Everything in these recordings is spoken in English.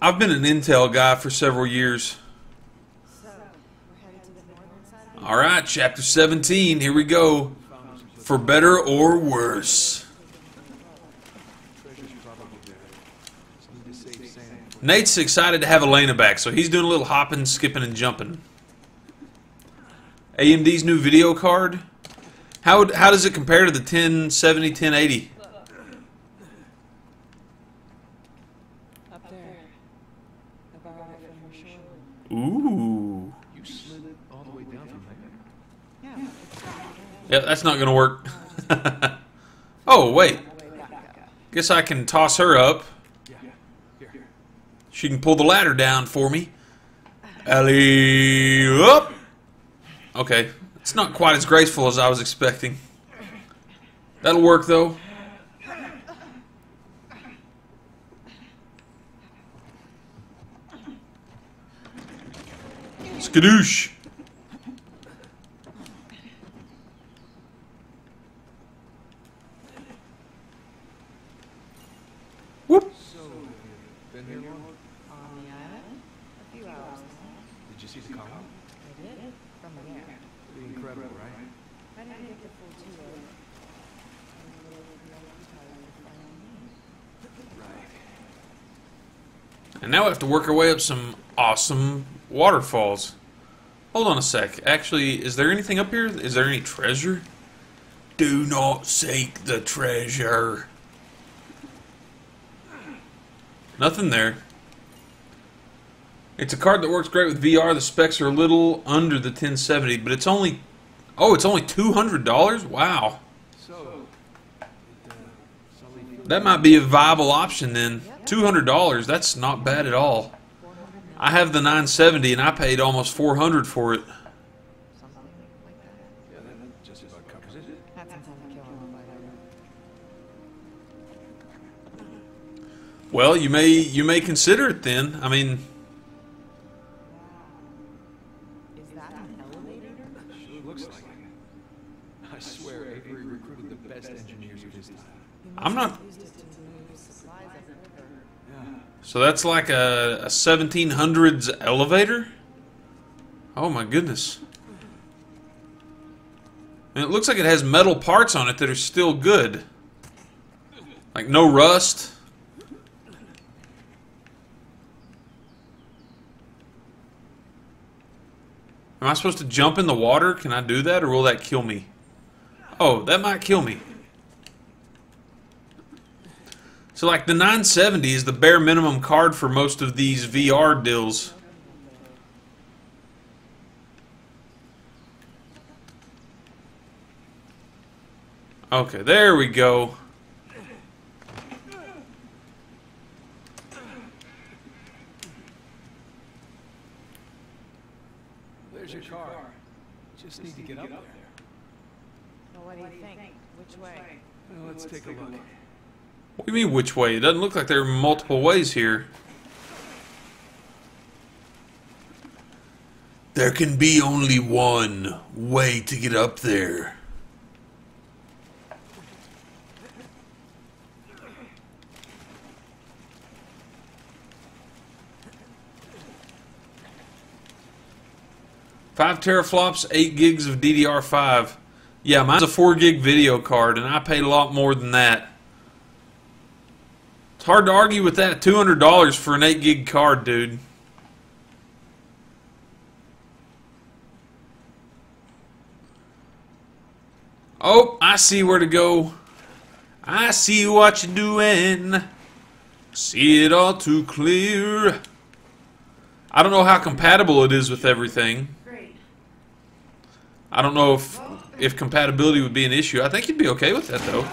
I've been an Intel guy for several years. All right, chapter 17. Here we go. For better or worse. Nate's excited to have Elena back, so he's doing a little hopping, skipping, and jumping. AMD's new video card. How how does it compare to the 1070, 1080? Up there. I borrowed it from her shoulder. Ooh. You slid it all the way down from there. Yeah. Yeah, that's not gonna work. oh wait, guess I can toss her up. She can pull the ladder down for me. Alley up. Okay, it's not quite as graceful as I was expecting. That'll work though. Skadoosh. Whoop. So, been here long? On the island? A few hours. Did you see the column? I did. From the air. Pretty incredible, right? I didn't get the full tour. I was a little tired of finding me. Right. And now we have to work our way up some awesome waterfalls. Hold on a sec. Actually, is there anything up here? Is there any treasure? Do not seek the treasure. Nothing there. It's a card that works great with VR. The specs are a little under the 1070, but it's only oh, it's only two hundred dollars. Wow, So, it, Sully feel that might be a viable option then. Two hundred dollars. That's not bad at all. 400 I have the 970 and I paid almost 400 for it. Well, you may you may consider it then. I mean, Is that So that's like a, a 1700s elevator. Oh my goodness. And it looks like it has metal parts on it that are still good. Like no rust. Am I supposed to jump in the water? Can I do that or will that kill me? Oh, that might kill me. So like the 970 is the bare minimum card for most of these VR deals. Okay, there we go. There's your car. Just need to get up there. Well, what do you think? Which way? Well, let's take a look. What do you mean which way? It doesn't look like there are multiple ways here. There can be only one way to get up there. Five teraflops, eight gigs of DDR5. Yeah, mine's a four gig video card, and I paid a lot more than that. It's hard to argue with that. Two hundred dollars for an eight gig card, dude. Oh, I see where to go. I see what you're doing. See it all too clear. I don't know how compatible it is with everything. I don't know if if compatibility would be an issue. I think you'd be okay with that though.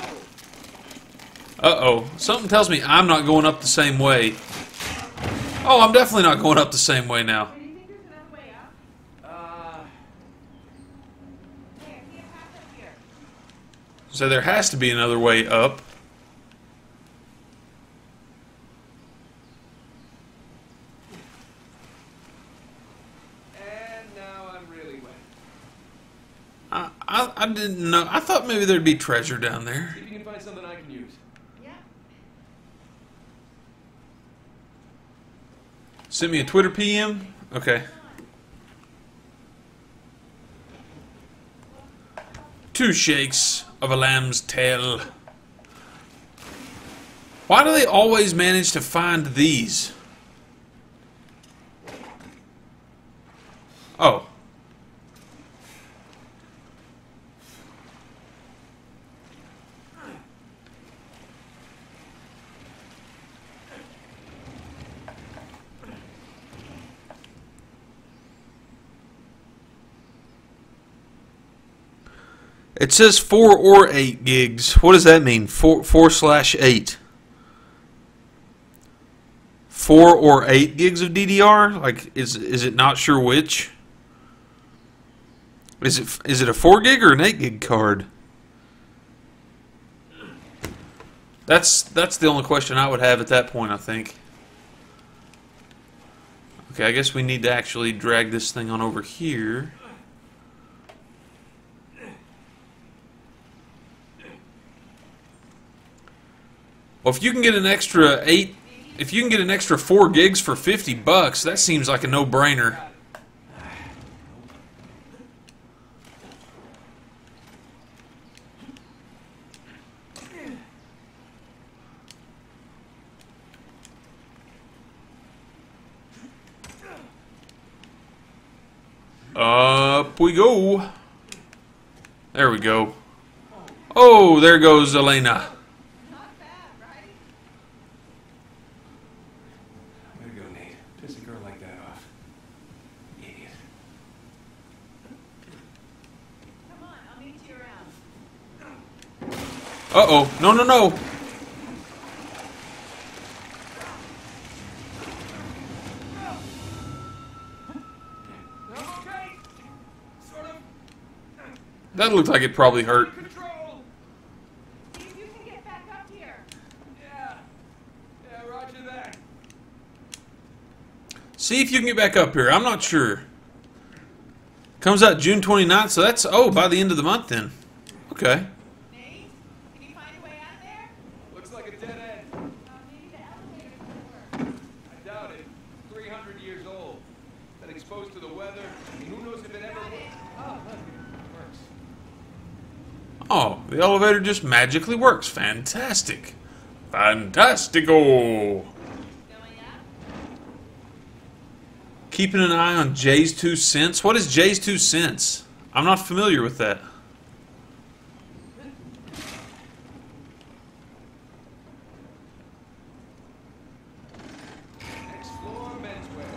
Uh oh, something tells me I'm not going up the same way. Oh, I'm definitely not going up the same way now. So there has to be another way up. And now I'm really wet. I, I, I didn't know. I thought maybe there'd be treasure down there. See if you can find something I can use. Send me a Twitter PM? Okay. Two shakes of a lamb's tail. Why do they always manage to find these? Oh. It says four or eight gigs. What does that mean? Four four slash eight. Four or eight gigs of DDR? Like, is is it not sure which? Is it is it a four gig or an eight gig card? That's that's the only question I would have at that point. I think. Okay, I guess we need to actually drag this thing on over here. Well, if you can get an extra eight, if you can get an extra four gigs for fifty bucks, that seems like a no-brainer. Up we go. There we go. Oh, there goes Elena. Not bad, right? Way to go, Nate. Piss a girl like that off. Idiot. Come on, I'll meet you around. Uh-oh. No, no, no. That looked like it probably hurt. See if you can get back up here. Yeah. Yeah. See if you can get back up here. I'm not sure. Comes out June 29th, so that's, oh, by the end of the month then. Okay. Nate, can you find a way out of there? Looks like a dead end. Uh, maybe the elevator can work. I doubt it. 300 years old. Been exposed to the weather. and Who knows if it ever will. Oh, look. It works. Oh, the elevator just magically works. Fantastic. Fantastico. Keeping an eye on JayzTwoCents. What is JayzTwoCents? I'm not familiar with that. Next floor, menswear.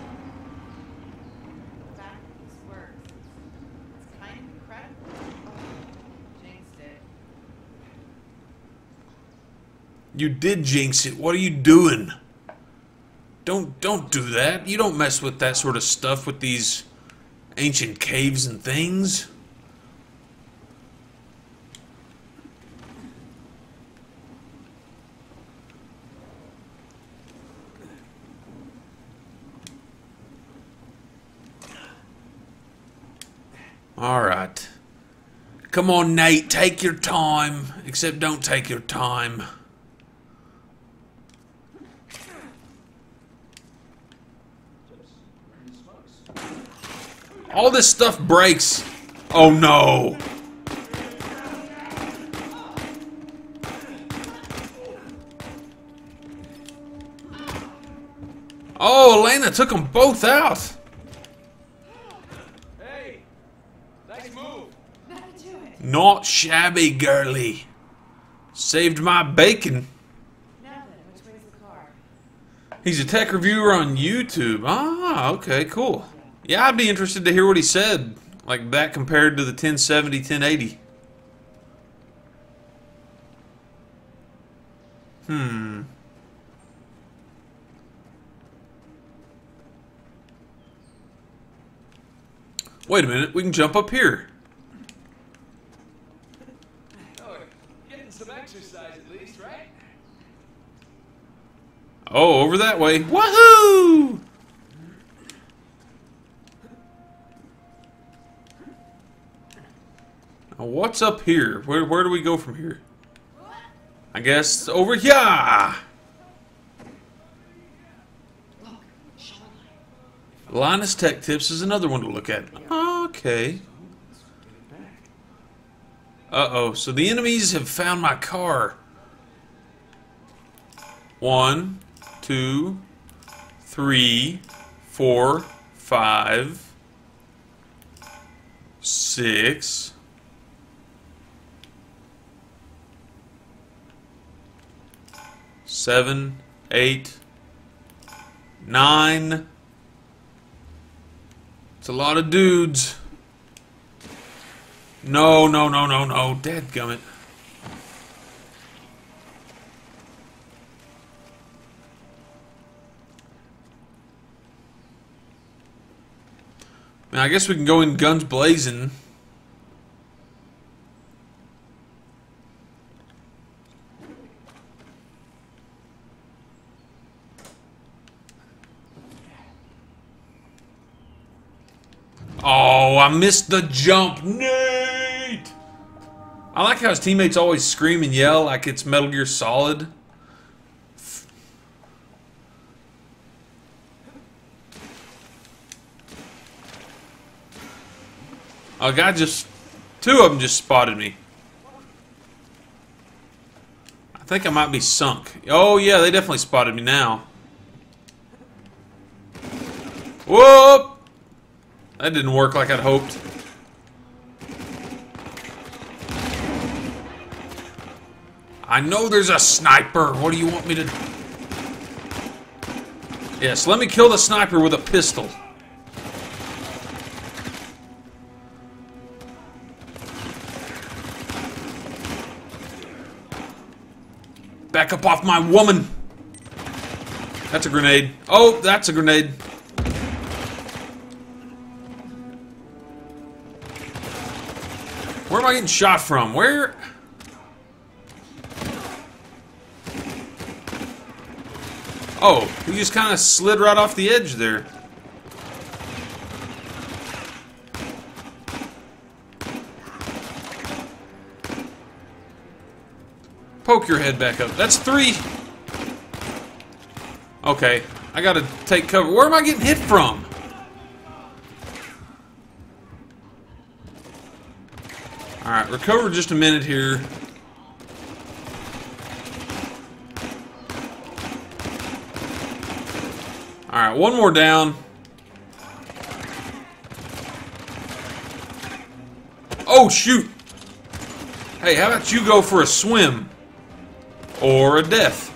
That this works. It's kind of incredible. Oh, jinxed it. You did jinx it. What are you doing? Don't don't do that. You don't mess with that sort of stuff with these ancient caves and things. All right. Come on, Nate, take your time. Except don't take your time. All this stuff breaks. Oh no. Oh, Elena took them both out. Hey! Nice move. That'll do it. Not shabby, girly. Saved my bacon. Now then, which way's the car? He's a tech reviewer on YouTube. Ah, okay, cool. Yeah, I'd be interested to hear what he said. Like that compared to the 1070, 1080. Hmm. Wait a minute, we can jump up here. Oh, getting some exercise at least, right? Oh, over that way. Woohoo! What's up here? Where where do we go from here? I guess over here. Linus Tech Tips is another one to look at. Okay. Uh-oh, so the enemies have found my car. One, two, three, four, five, six, seven, eight, nine. It's a lot of dudes. No, no, no, no, no. Dadgummit. Now, I guess we can go in guns blazing. Oh, I missed the jump. Nate! I like how his teammates always scream and yell like it's Metal Gear Solid. A guy just... Two of them just spotted me. I think I might be sunk. Oh, yeah, they definitely spotted me now. Whoop! That didn't work like I'd hoped. I know there's a sniper. What do you want me to... Yes, let me kill the sniper with a pistol. Back up off my woman! That's a grenade. Oh, that's a grenade. Am I getting shot from? Where? Oh, he just kind of slid right off the edge there. Poke your head back up. That's three. Okay, I gotta take cover. Where am I getting hit from? Alright, recover just a minute here. Alright, one more down. Oh, shoot! Hey, how about you go for a swim? Or a death?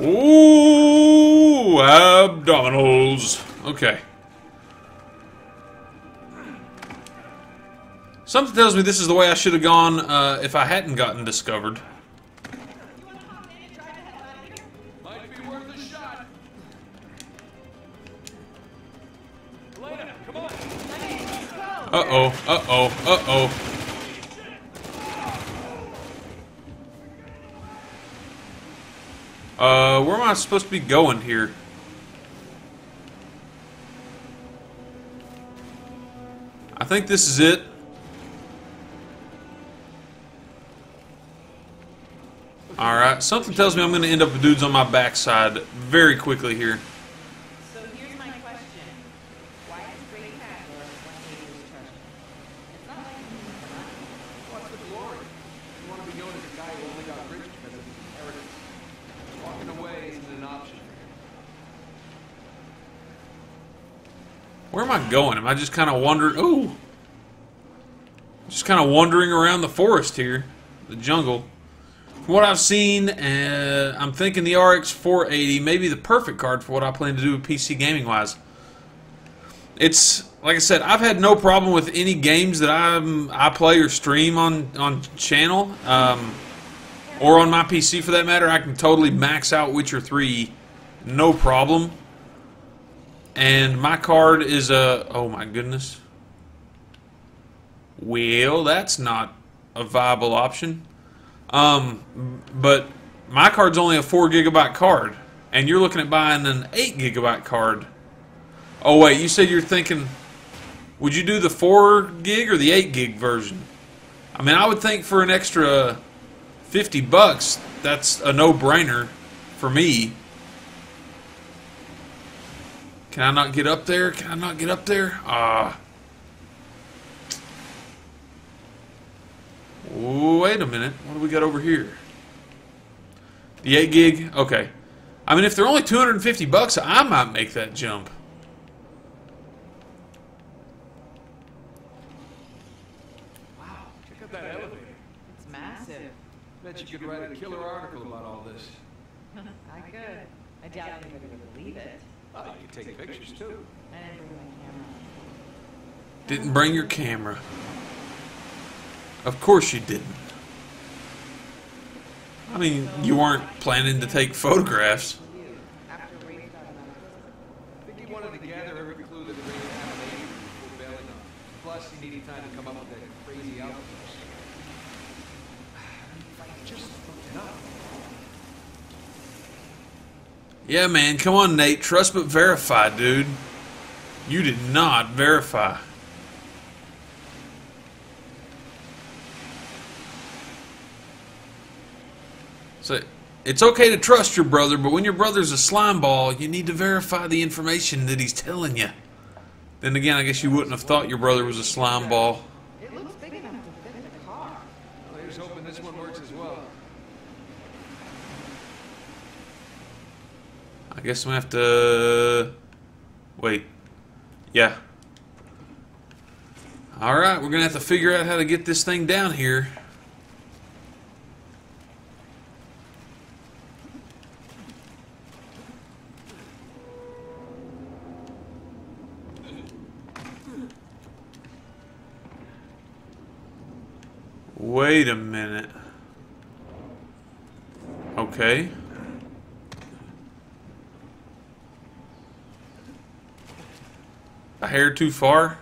Ooh, abdominals. Okay. Something tells me this is the way I should have gone uh, if I hadn't gotten discovered. Might be worth a shot. Elena, come on. Uh-oh, uh-oh, uh-oh. Uh, where am I supposed to be going here? Think this is it. Alright, something tells me I'm going to end up with dudes on my backside very quickly here. So here's my question. Why is Great Hackler one dangerous treasure? It's not like you can come out. What's the glory? You want to be known as a guy who only got rich because of his inheritance. Walking away isn't an option. Where am I going? Am I just kind of wandering? Ooh. Just kind of wandering around the forest here. The jungle. From what I've seen, uh, I'm thinking the RX 480 may be the perfect card for what I plan to do with PC gaming wise. It's like I said, I've had no problem with any games that I'm I play or stream on on channel, um, or on my PC for that matter. I can totally max out Witcher 3, no problem. And my card is a oh my goodness. Well, that's not a viable option. Um, but my card's only a four gigabyte card, and you're looking at buying an eight gigabyte card. Oh wait, you said you're thinking, would you do the four gig or the eight gig version? I mean, I would think for an extra fifty bucks, that's a no-brainer for me. Can I not get up there? Can I not get up there? Ah. Wait a minute. What do we got over here? The 8 gig? Okay. I mean, if they're only 250 bucks, I might make that jump. Wow, check out that elevator. It's massive. Bet you could write a killer article about all this. I could. I doubt anybody would believe it. Oh, you could take pictures too. I didn't bring my camera. Didn't bring your camera. Of course you didn't. I mean, you weren't planning to take photographs. You, after Rafe got out. I think he wanted to gather every clue that Rafe had on Aiden before. Plus, he needed time to come up with that crazy outburst. If I just looked it up. Yeah, man, come on, Nate. Trust but verify, dude. You did not verify. So, it's okay to trust your brother, but when your brother's a slime ball, you need to verify the information that he's telling you. Then again, I guess you wouldn't have thought your brother was a slime ball. It looks big enough to fit in the car. Well, here's hoping this one works as well. I guess I'm gonna have to uh, wait. Yeah. All right, we're gonna have to figure out how to get this thing down here. Wait a minute. Okay. A hair too far?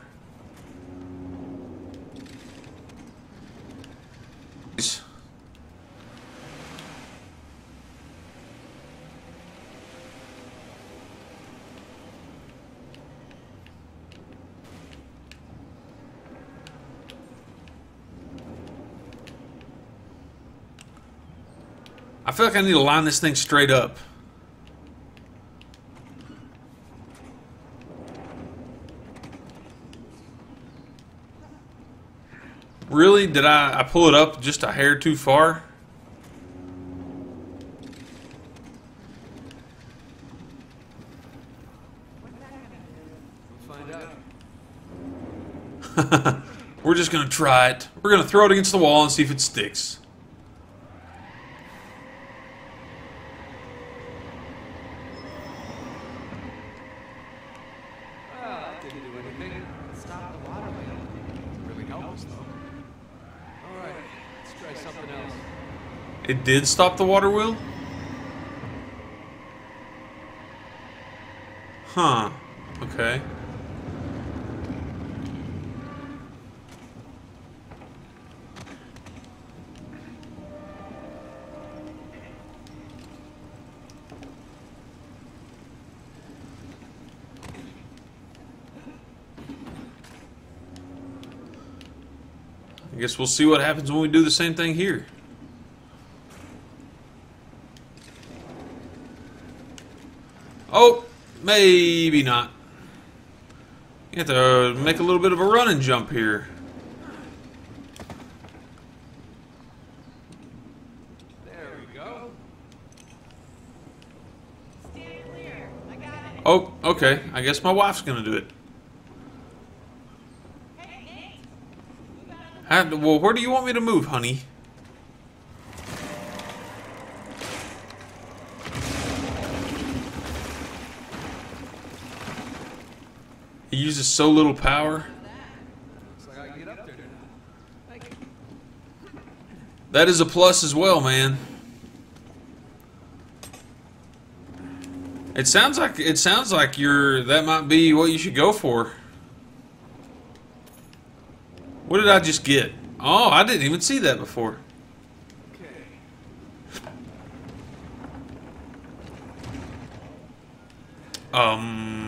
I feel like I need to line this thing straight up. Really? Did I, I pull it up just a hair too far? We're just gonna try it. We're gonna throw it against the wall and see if it sticks. Well, that didn't do anything. Stop the water wheel. Really help us, though. All right, let's try something else. It did stop the water wheel? Huh. Okay. I guess we'll see what happens when we do the same thing here. Oh, maybe not. You have to uh, make a little bit of a run and jump here. There we go. Stand clear. I got it. Oh, okay. I guess my wife's gonna do it. Hey, Nate. Move out How, well, where do you want me to move, honey? Uses so little power. That is a plus as well, man. It sounds like it sounds like you're that might be what you should go for. What did I just get? Oh, I didn't even see that before. Okay. Um.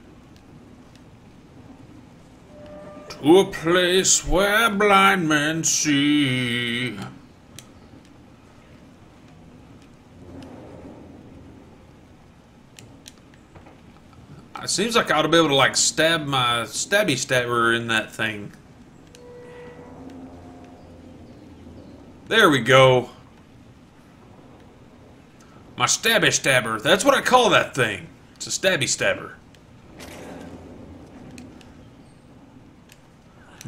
a place where blind men see. It seems like I ought to be able to like stab my stabby stabber in that thing. There we go. My stabby stabber. That's what I call that thing. It's a stabby stabber.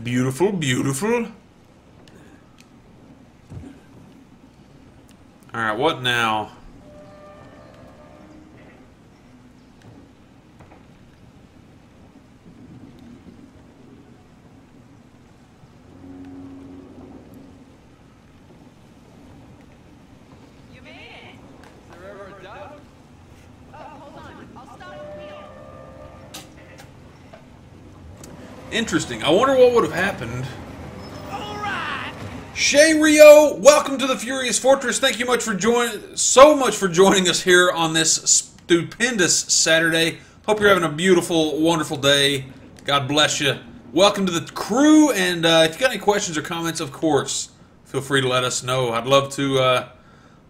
Beautiful, beautiful. Alright, what now? You made it. Is there ever a doubt? Oh, hold on. I'll stop the wheel. Interesting. I wonder what would have happened. Shay Rio, welcome to the Furious Fortress. Thank you much for join so much for joining us here on this stupendous Saturday. Hope you're having a beautiful, wonderful day. God bless you. Welcome to the crew, and uh, if you got any questions or comments, of course, feel free to let us know. I'd love to uh,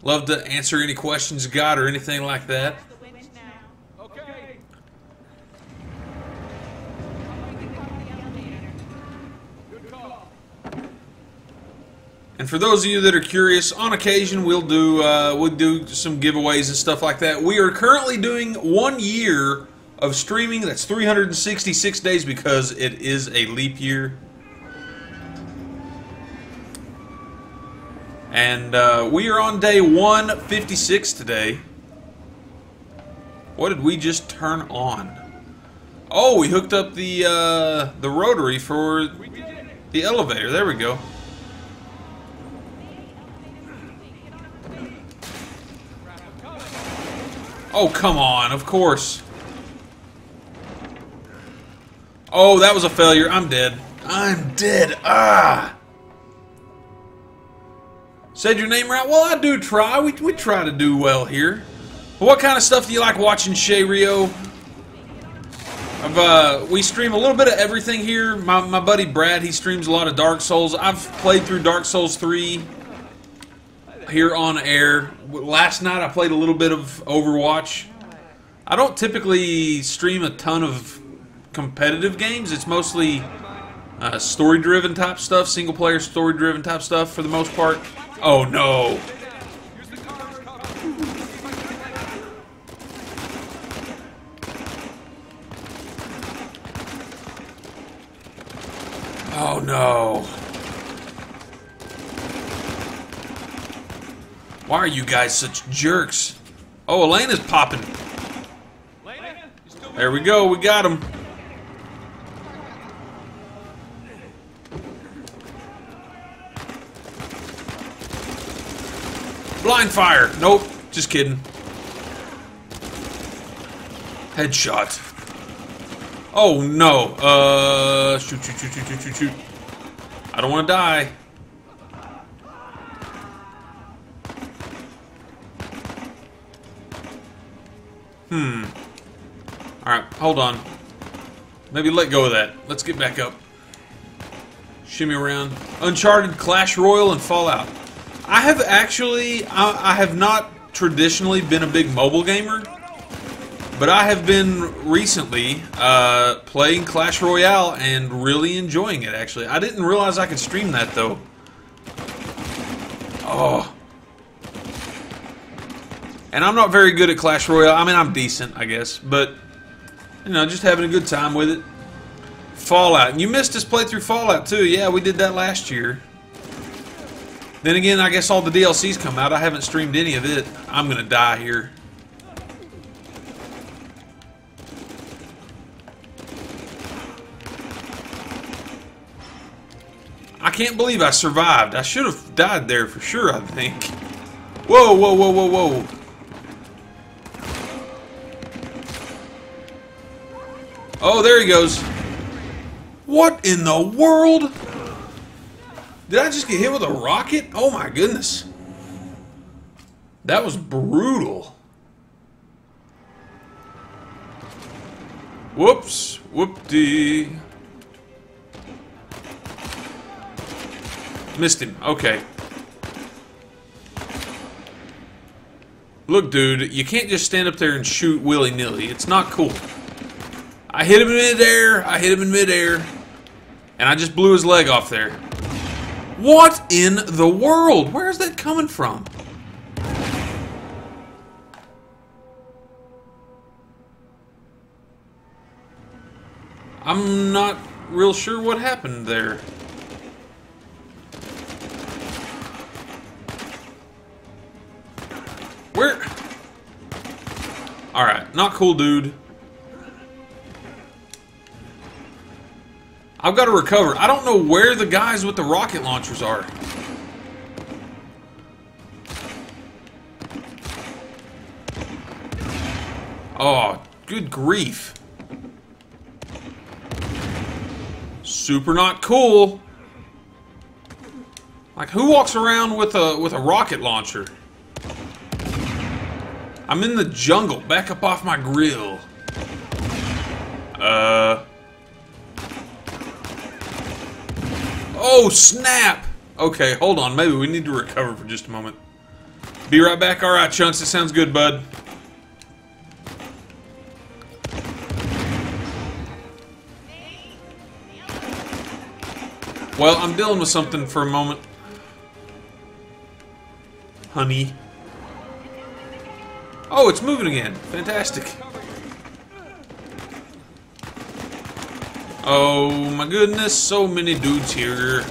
love to answer any questions you got or anything like that. The winch now. Okay. We can call the elevator. Good call. And for those of you that are curious, on occasion we'll do uh, we'll do some giveaways and stuff like that. We are currently doing one year of streaming. That's 366 days because it is a leap year. And uh, we are on day 156 today. What did we just turn on? Oh, we hooked up the uh, the rotary for the elevator. There we go. Crap, I'm coming. Oh, come on, of course. Oh, that was a failure. I'm dead. I'm dead. Ah! Said your name right? Well, I do try. We, we try to do well here. What kind of stuff do you like watching, Shay Rio? I've, uh, we stream a little bit of everything here. My, my buddy Brad, he streams a lot of Dark Souls. I've played through Dark Souls 3 here on air. Last night I played a little bit of Overwatch. I don't typically stream a ton of competitive games. It's mostly uh, story-driven type stuff, single-player story-driven type stuff for the most part. Oh no! Oh no! Why are you guys such jerks? Oh, Elena's popping. There we go. We got him. Blind fire. Nope. Just kidding. Headshot. Oh no. Uh, shoot, shoot, shoot, shoot, shoot, shoot. I don't want to die. Hold on. Maybe let go of that. Let's get back up. Shimmy around. Uncharted, Clash Royale, and Fallout. I have actually, I, I have not traditionally been a big mobile gamer, but I have been recently uh, playing Clash Royale and really enjoying it, actually. I didn't realize I could stream that, though. Oh. And I'm not very good at Clash Royale. I mean, I'm decent, I guess, but you know, just having a good time with it. Fallout. You missed us play through Fallout too. Yeah, we did that last year. Then again, I guess all the DLCs come out. I haven't streamed any of it. I'm gonna die here. I can't believe I survived. I should have died there for sure, I think. Whoa, whoa, whoa, whoa, whoa. Oh, there he goes. What in the world? Did I just get hit with a rocket? Oh my goodness. That was brutal. Whoops. Whoop-dee. Missed him. Okay. Look, dude, you can't just stand up there and shoot willy-nilly. It's not cool. I hit him in midair. I hit him in midair. And I just blew his leg off there. What in the world? Where is that coming from? I'm not real sure what happened there. Where? Alright, not cool, dude. I've got to recover. I don't know where the guys with the rocket launchers are. Oh, good grief. Super not cool. Like who walks around with a with a rocket launcher? I'm in the jungle. Back up off my grill. Uh Oh, snap! Okay, hold on. Maybe we need to recover for just a moment. Be right back. Alright, Chunks. It sounds good, bud. Well, I'm dealing with something for a moment. Honey. Oh, it's moving again. Fantastic. Oh my goodness, so many dudes here.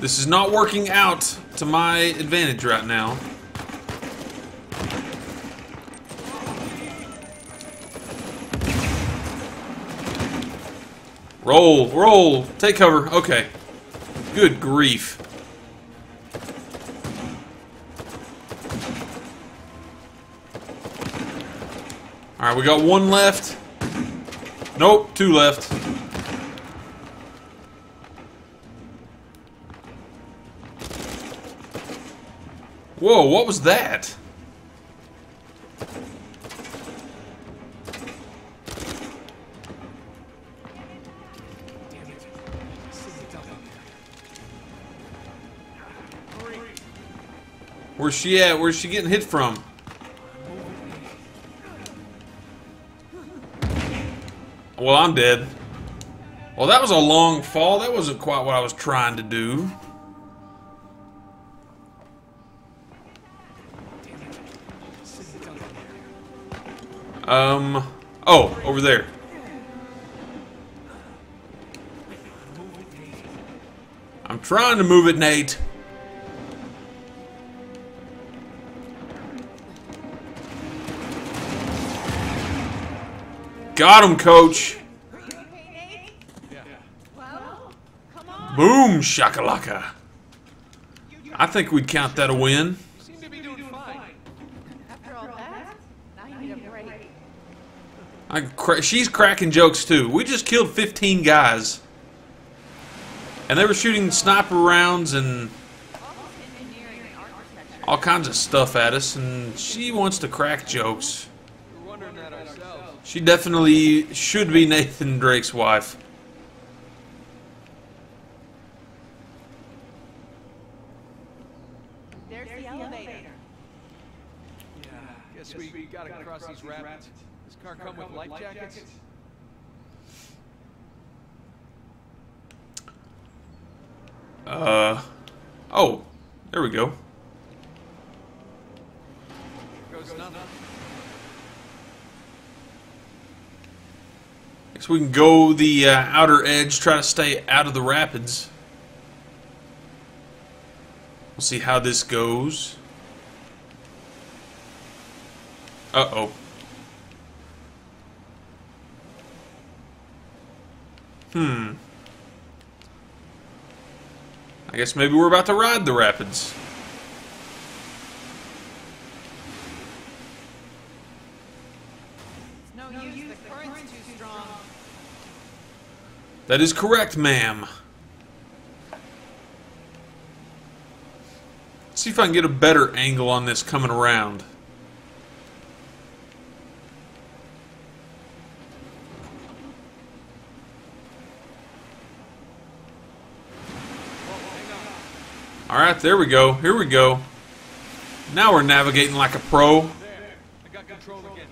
This is not working out to my advantage right now. Roll, roll, take cover. Okay. Good grief. Alright, we got one left. Nope, two left. Whoa, what was that? Where's she at? Where's she getting hit from? Well, I'm dead. Well, that was a long fall. That wasn't quite what I was trying to do. Um, oh, over there. I'm trying to move it, Nate. Got him, coach. Boom, shakalaka. I think we'd count that a win. Cra she's cracking jokes too. We just killed 15 guys. And they were shooting sniper rounds and all kinds of stuff at us, and she wants to crack jokes. We're wondering that ourselves. She definitely should be Nathan Drake's wife. There's the elevator. Yeah. Guess we gotta cross these rapids. Does car come with life jackets? Uh, oh, there we go. Goes nothing. Guess we can go the uh, outer edge, try to stay out of the rapids. We'll see how this goes. Uh-oh. Hmm. I guess maybe we're about to ride the rapids. It's no use, the current's too strong. That is correct, ma'am. See if I can get a better angle on this coming around. Alright, there we go. Here we go. Now we're navigating like a pro. There. I got control again.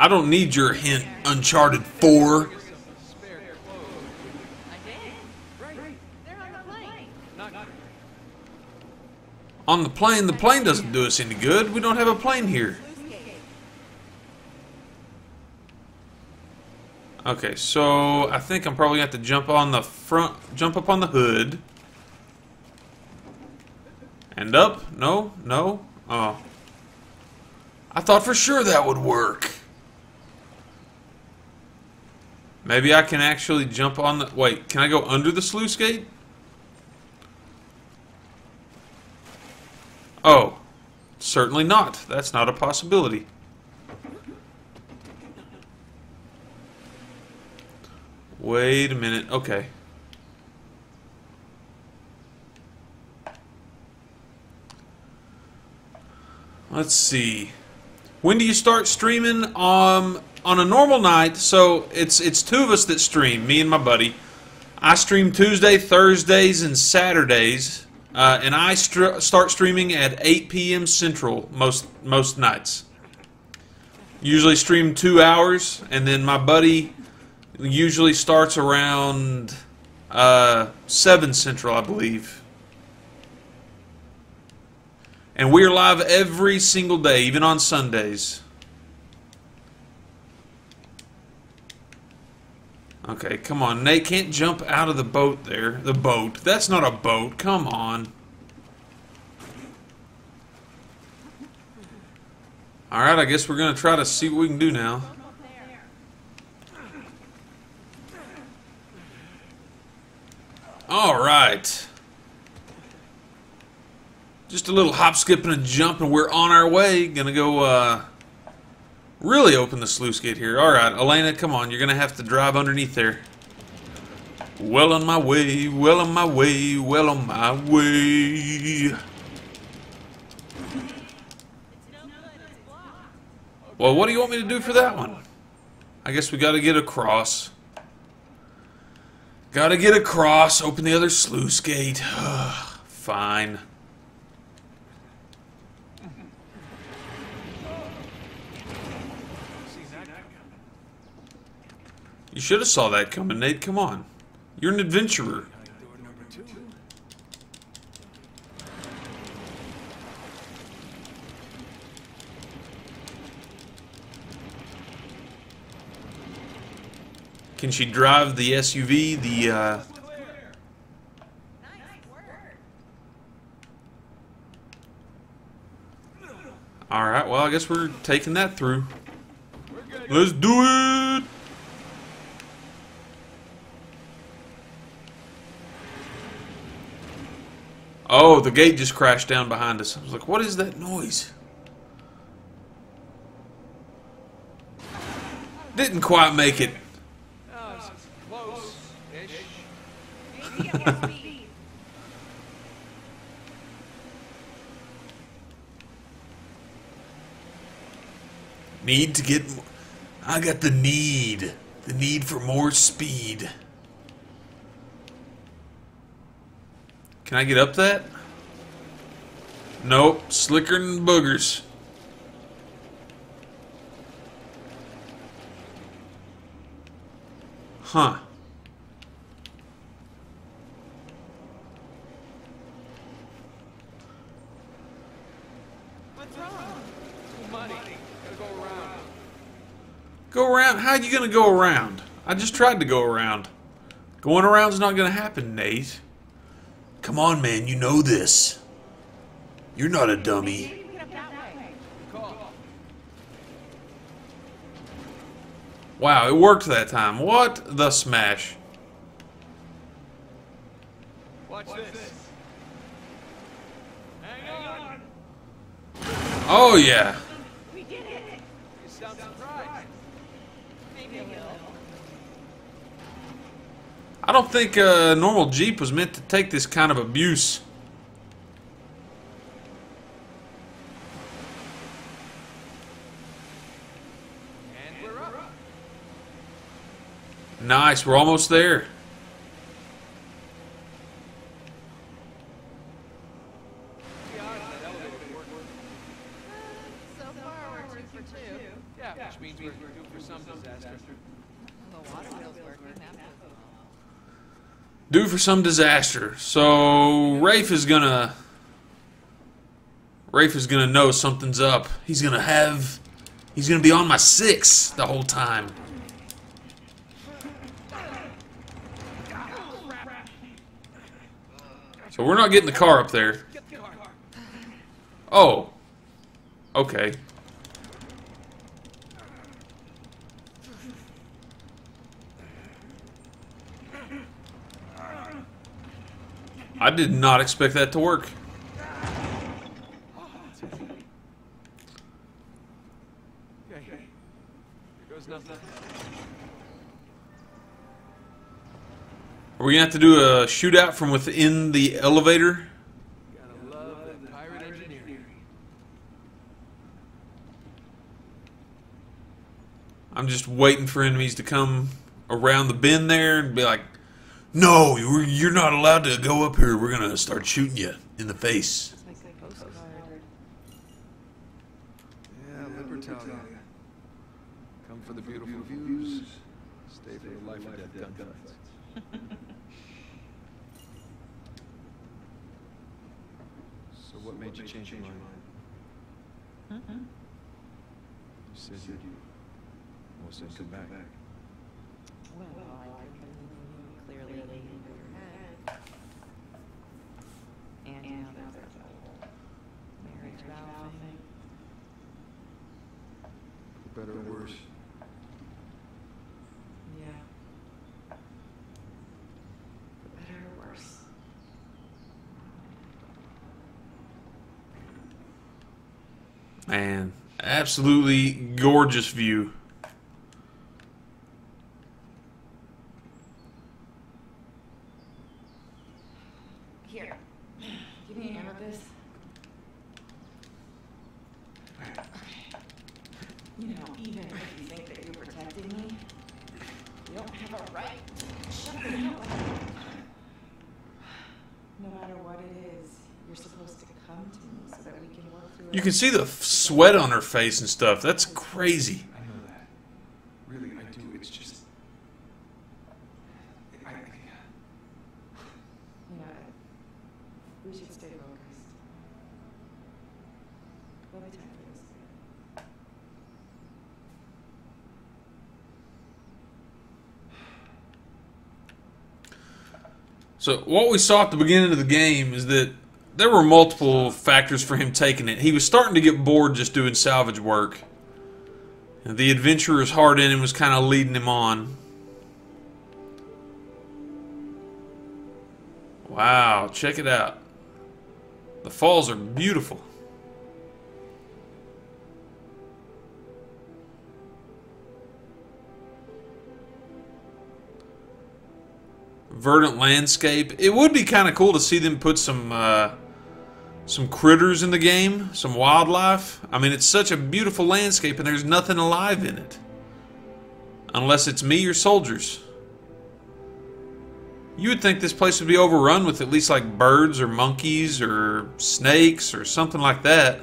I don't need your hint, Uncharted 4. Spare clothes. I did. Right. They're on the plane. On the plane, the plane doesn't do us any good. We don't have a plane here. Okay, so I think I'm probably going to have to jump on the front, jump up on the hood. And up? No? No? Oh. I thought for sure that would work. Maybe I can actually jump on the... Wait, can I go under the sluice gate? Oh. Certainly not. That's not a possibility. Wait a minute. Okay. Let's see. When do you start streaming? Um, on a normal night, so it's it's two of us that stream, me and my buddy. I stream Tuesday, Thursdays, and Saturdays, uh, and I start streaming at 8 p.m. Central most most nights. Usually stream two hours, and then my buddy usually starts around uh, 7 Central, I believe. And we're live every single day, even on Sundays. Okay, come on. Nate can't jump out of the boat there. The boat. That's not a boat. Come on. Alright, I guess we're going to try to see what we can do now. Alright. Just a little hop, skip, and a jump, and we're on our way. Gonna go, uh, really open the sluice gate here. Alright, Elena, come on. You're gonna have to drive underneath there. Well on my way, well on my way, well on my way. Well, what do you want me to do for that one? I guess we gotta get across. Gotta get across, open the other sluice gate. Fine. You should have saw that coming, Nate. Come on. You're an adventurer. Can she drive the SUV, the, uh... Alright, well, I guess we're taking that through. Let's do it! Oh, the gate just crashed down behind us. I was like, what is that noise? Didn't quite make it. Need to get. I got the need. The need for more speed. Can I get up that? Nope. Slicker than boogers. Huh. Go around. How are you gonna go around? I just tried to go around. Going around's not gonna happen, Nate. Come on, man. You know this. You're not a dummy. Maybe we can get up that way. Call. Wow, it worked that time. What the smash? Watch this. Hang on. Oh yeah. We did it. You sound surprised. Maybe a little. I don't think a normal Jeep was meant to take this kind of abuse. And we're up. Nice, we're almost there. The odds that elevator would work. So far, we're two for two. Means we're almost there. Due for some disaster. So Rafe is gonna Rafe is gonna know something's up. He's gonna have he's gonna be on my six the whole time. So we're not getting the car up there. Oh. Okay. I did not expect that to work. Okay. Here goes nothing. Are we gonna have to do a shootout from within the elevator? I'm just waiting for enemies to come around the bend there and be like, "No, you're not allowed to go up here. We're gonna start shooting you in the face." Yeah. Come for the beautiful views. Stay for the life or death gunfights. so what made you change your mind? You said you'd almost come back. Well, I can clearly in your head. And now there's that whole marriage vow thing. For better or worse. Yeah. For better or worse. Man, absolutely gorgeous view. Here, give me a hand with this. You know, even if you think that you're protecting me, you don't have a right. Shut the hell up. No matter what it is, you're supposed to come to me so that we can work through it. You can see the f- sweat on her face and stuff. That's crazy. I know that. Really, I do. It's just. I, I, Yeah, we should stay focused. There'll be time for this. So what we saw at the beginning of the game is that there were multiple factors for him taking it. He was starting to get bored just doing salvage work. The adventurer's heart in him was kind of leading him on. Wow, check it out. The falls are beautiful. verdant landscape. It would be kind of cool to see them put some uh, some critters in the game, some wildlife. I mean, it's such a beautiful landscape, and there's nothing alive in it, unless it's me or soldiers. You would think this place would be overrun with at least like birds or monkeys or snakes or something like that.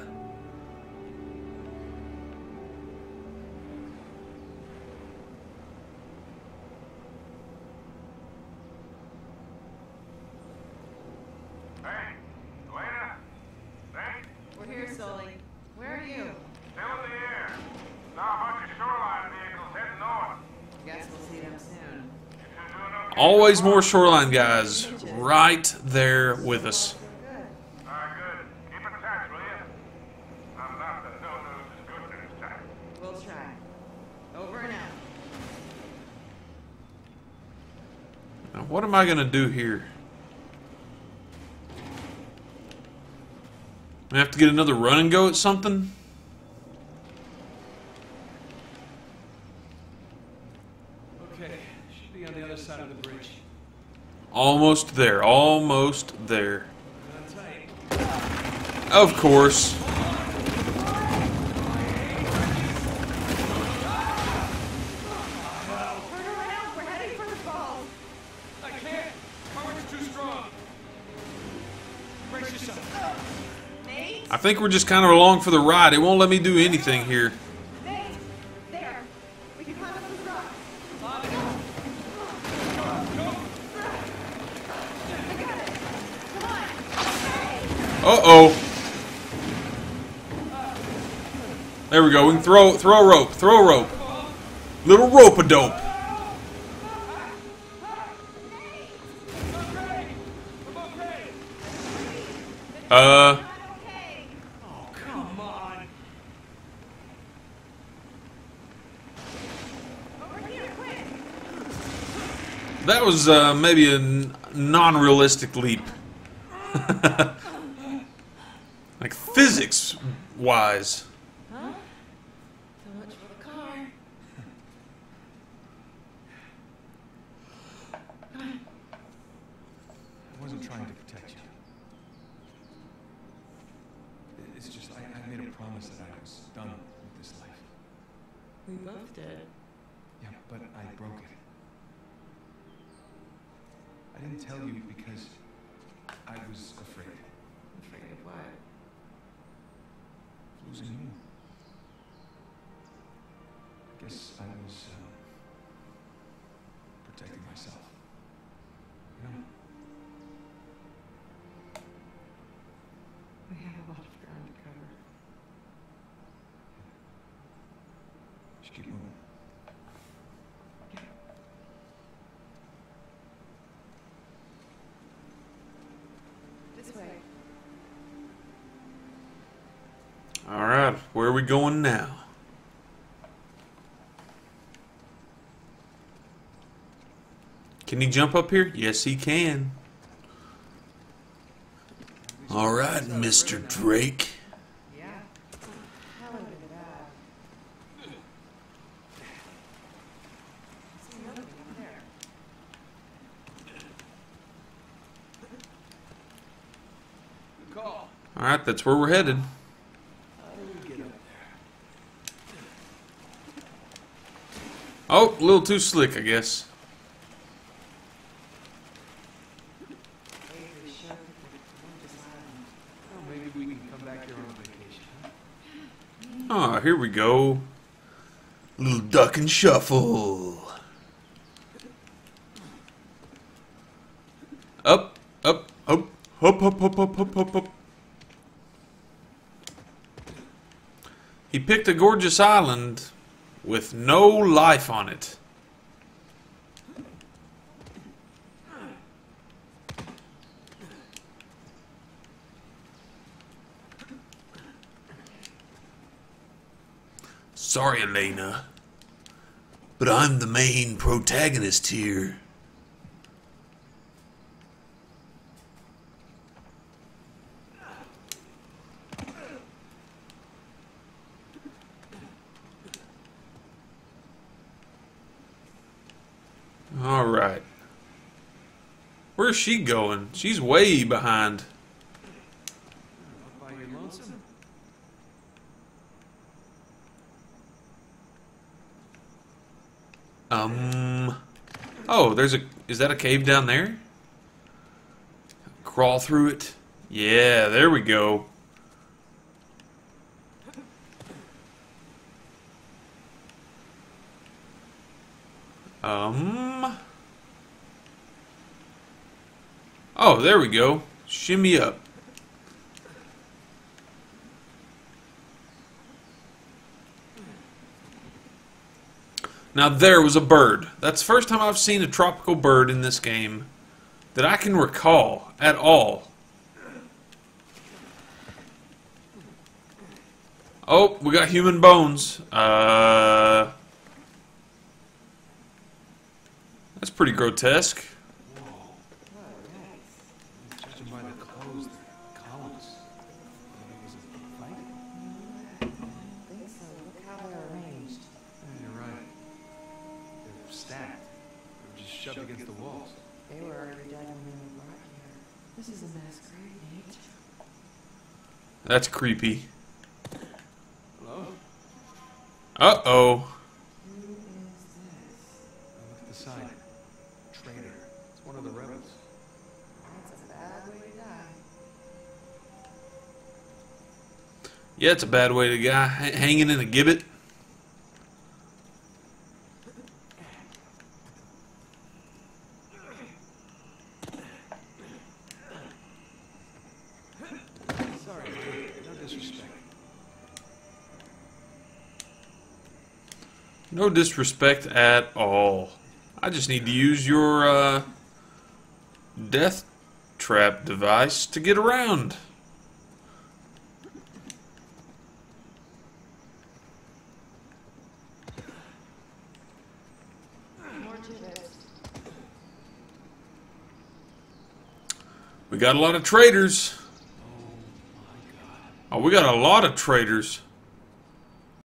Always more shoreline guys right there with us. What am I going to do here? I have to get another run and go at something? Okay, should be on the other side of the bridge. Almost there. Almost there. Of course. I think we're just kind of along for the ride. It won't let me do anything here. There we go. We can throw throw a rope. Throw a rope. Little rope a dope. Uh, that was uh, maybe a non-realistic leap. like physics wise. So much for the car. I wasn't trying to protect you. It- It's just I, I made a promise that I was done with this life. We both did. Yeah, but I broke it. I didn't tell you because I was afraid Afraid of what? of losing you. I guess I was um, protecting myself. You know? We have a lot of ground to cover. Just keep moving. This way. All right, where are we going now? Can he jump up here? Yes, he can. All right, Mr. Drake. Yeah. Hell of it that. See nobody up there. Good call. All right, that's where we're headed. How do we get up there? Oh, a little too slick, I guess. Avery showed that the Columbus Island. Well, maybe we can come back here on vacation. huh? Oh, here we go. Little duck and shuffle. Up, up, up, up, up, up, up, up, up, up. He picked a gorgeous island with no life on it. Sorry, Elena. But I'm the main protagonist here. All right. Where's she going? She's way behind. Um. Oh, there's a. Is that a cave down there? Crawl through it. Yeah, there we go. Um. Oh, there we go. Shimmy up. Now there was a bird. That's the first time I've seen a tropical bird in this game that I can recall at all. Oh, we got human bones. Uh, that's pretty grotesque. That's creepy. Hello? Uh-oh. It's one of the rebels. That's a bad way to die. Yeah, it's a bad way to die. Hanging in a gibbet. Sorry, no disrespect. No disrespect at all. I just need to use your uh, death trap device to get around. We got a lot of traitors. Oh, we got a lot of traitors.